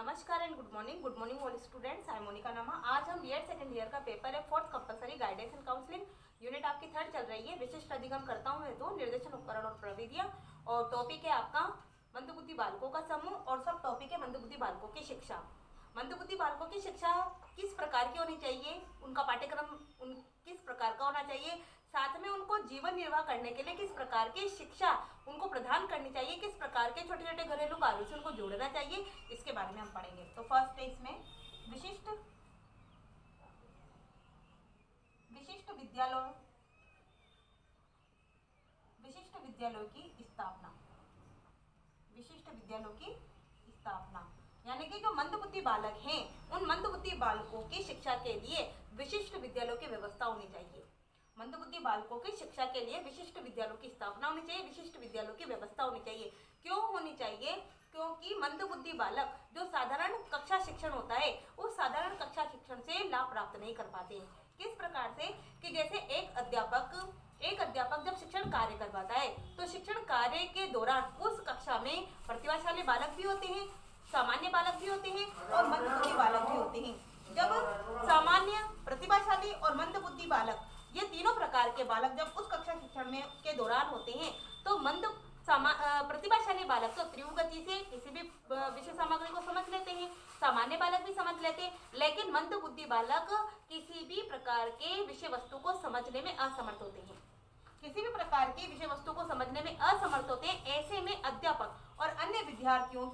नमस्कार and good morning good morning all students I Monika नमा आज हम बीएड सेकंड ईयर का पेपर है fourth compulsory guidance and counselling unit आपकी थर्ड चल रही है. विशिष्ट अधिगम करता हूँ हेतु निर्देशन, उपकरण और प्रविधियाँ। और टॉपिक है आपका मंदबुद्धि बालकों का समूह और सब टॉपिक है मंदबुद्धि बालकों की शिक्षा। मंदबुद्धि बालकों की शिक्षा किस प्रकार की होनी चाहिए? उनका पाठ्यक्रम उन किस प्रकार का होना चाहिए? साथ में उनको जीवन निर्वाह करने के लिए किस प्रकार की शिक्षा उनको प्रदान करनी चाहिए, किस प्रकार के छोटे छोटे घरेलू कार्यों से उनको जोड़ना चाहिए, इसके बारे में हम पढ़ेंगे। तो फ़र्स्ट है इसमें विशिष्ट विशिष्ट विद्यालयों विशिष्ट विद्यालयों की स्थापना। विशिष्ट विद्यालयों की स्थापना। यानी कि जो मंदबुद्धि बालक हैं, उन मंदबुद्धि बालकों की शिक्षा के लिए विशिष्ट विद्यालयों की व्यवस्था होनी चाहिए। मंदबुद्धि बालकों की शिक्षा के लिए विशिष्ट विद्यालयों की स्थापना होनी चाहिए, विशिष्ट विद्यालयों की व्यवस्था होनी चाहिए। क्यों होनी चाहिए? क्योंकि मंदबुद्धि बालक जो साधारण कक्षा शिक्षण होता है उस साधारण कक्षा शिक्षण से लाभ प्राप्त नहीं कर पाते हैं। किस प्रकार से? कि जैसे एक अध्यापक एक अध्यापक जब शिक्षण कार्य करवाता है तो शिक्षण कार्य के दौरान उस कक्षा में प्रतिभाशाली बालक भी होते हैं, सामान्य बालक भी होते हैं और मंदबुद्धि बालक भी होते हैं। जब सामान्य प्रतिभाशाली और मंदबुद्धि बालक ये तीनों प्रकार के बालक जब उस कक्षा शिक्षण में के दौरान होते हैं तो मंद प्रतिभाशाली बालक तो तीव्र गति से किसी भी विषय सामग्री को समझ लेते हैं, सामान्य बालक भी समझ लेते हैं, लेकिन मंद बुद्धि बालक किसी भी प्रकार के विषय वस्तु को समझने में असमर्थ होते हैं। किसी भी प्रकार की विषय वस्तु को समझने में असमर्थ होते हैं, ऐसे में अध्यापक और अन्य विद्यार्थियों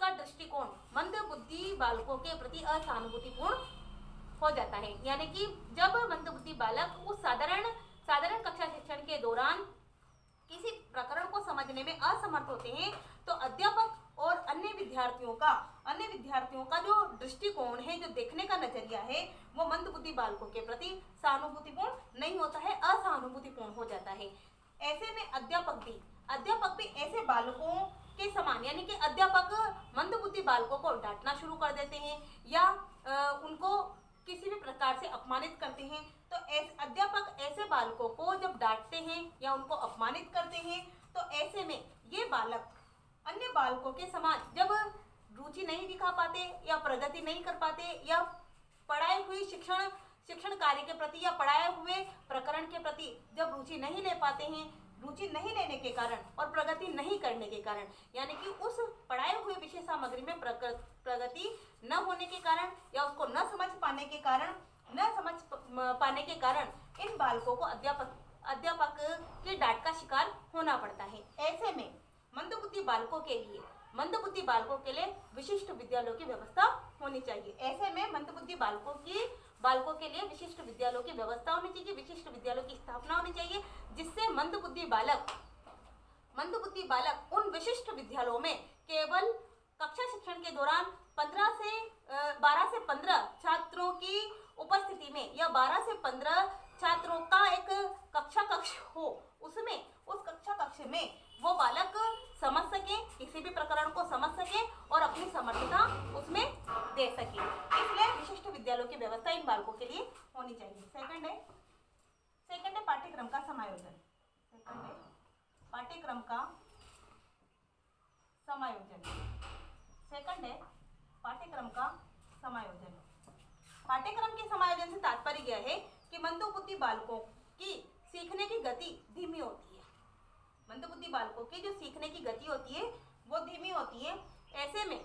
का दृष्टिकोण मंद बुद्धि बालकों के प्रति असहानुभूतिपूर्ण हो जाता है। यानी कि जब मंदबुद्धि बालक उस साधारण साधारण कक्षा शिक्षण के दौरान किसी प्रकरण को समझने में असमर्थ होते हैं तो अध्यापक और अन्य विद्यार्थियों का अन्य विद्यार्थियों का जो दृष्टिकोण है जो देखने का नज़रिया है वो मंदबुद्धि बालकों के प्रति सहानुभूतिपूर्ण नहीं होता है असहानुभूतिपूर्ण हो जाता है। ऐसे में अध्यापक भी अध्यापक भी ऐसे बालकों के समान यानी कि अध्यापक मंदबुद्धि बालकों को डांटना शुरू कर देते हैं या आ, उनको किसी भी प्रकार से अपमानित करते हैं तो ऐसे, अध्यापक ऐसे बालकों को जब डांटते हैं या उनको अपमानित करते हैं तो ऐसे में ये बालक अन्य बालकों के समान जब रुचि नहीं दिखा पाते या प्रगति नहीं कर पाते या पढ़ाए हुए शिक्षण शिक्षण कार्य के प्रति या पढ़ाए हुए प्रकरण के प्रति जब रुचि नहीं ले पाते हैं रुचि नहीं लेने के कारण और प्रगति नहीं करने के कारण, यानी कि उस पढ़ाए हुए विषय सामग्री में प्रगति न होने के कारण या उसको न समझ पाने के कारण, न समझ पाने के कारण इन बालकों को अध्यापक अध्यापक के डांट का शिकार होना पड़ता है। ऐसे में मंदबुद्धि बालकों के लिए, मंदबुद्धि बालकों के लिए विशिष्ट विद्यालयों की व्यवस्था होनी चाहिए। ऐसे में मंदबुद्धि बालकों की, बालकों के लिए विशिष्ट विद्यालयों की व्यवस्था होनी चाहिए, विशिष्ट विद्यालयों की स्थापना होनी चाहिए जिससे मंदबुद्धि बालक मंदबुद्धि बालक उन विशिष्ट विद्यालयों में केवल कक्षा शिक्षण के दौरान 15 से 12 से 15 छात्रों की उपस्थिति में या 12 से 15 छात्रों का एक कक्षा कक्ष हो, उसमें, उस कक्षा कक्ष में वो बालक समझ सके, किसी भी प्रकरण को समझ सके और अपनी समर्थता उसमें दे सके। इसलिए विशिष्ट विद्यालयों की व्यवस्था इन बालकों के लिए होनी चाहिए। सेकंड है सेकंड है पाठ्यक्रम का समायोजन सेकंड है पाठ्यक्रम का समायोजन। सेकंड है, पाठ्यक्रम का समायोजन। पाठ्यक्रम के समायोजन से तात्पर्य यह है कि मंदोबुद्धि बालकों की सीखने की गति धीमी होती है। मंदबुद्धि बालकों की जो सीखने की गति होती है, वो धीमी होती है। ऐसे में,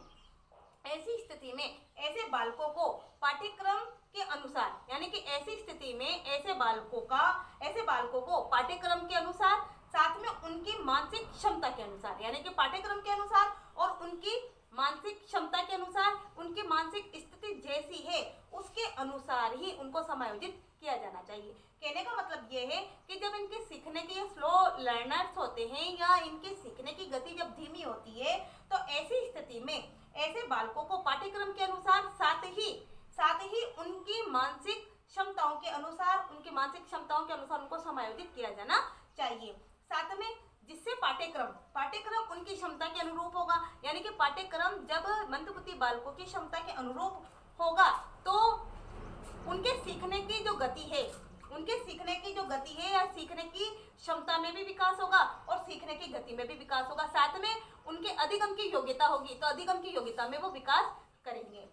ऐसी स्थिति में, ऐसे बालकों को पाठ्यक्रम के अनुसार, यानी कि ऐसी स्थिति में ऐसे बालकों का, ऐसे बालकों को पाठ्यक्रम के अनुसार साथ में उनकी मानसिक क्षमता के अनुसार, यानी कि पाठ्यक्रम के अनुसार और उनकी मानसिक क्षमता के अनुसार, उनकी मानसिक स्थिति जैसी है, उसके अनुसार ही उनको समायोजित किया जाना चाहिए। कहने का मतलब ये है कि जब इनके सीखने के स्लो लर्नर्स होते हैं या इनके सीखने की गति जब धीमी होती है तो ऐसी स्थिति में ऐसे बालकों को पाठ्यक्रम के अनुसार साथ ही साथ ही उनकी मानसिक क्षमताओं के अनुसार, उनकी मानसिक क्षमताओं के अनुसार उनको समायोजित किया जाना चाहिए। साथ में जिससे पाठ्यक्रम पाठ्यक्रम उनकी क्षमता के अनुरूप होगा। यानी कि पाठ्यक्रम जब मंदबुद्धि बालकों की क्षमता के अनुरूप होगा तो उनके सीखने की जो गति है, उनके सीखने की जो गति है या सीखने की क्षमता में भी विकास होगा और सीखने की गति में भी विकास होगा। साथ में उनके अधिगम की योग्यता होगी तो अधिगम की योग्यता में वो विकास करेंगे।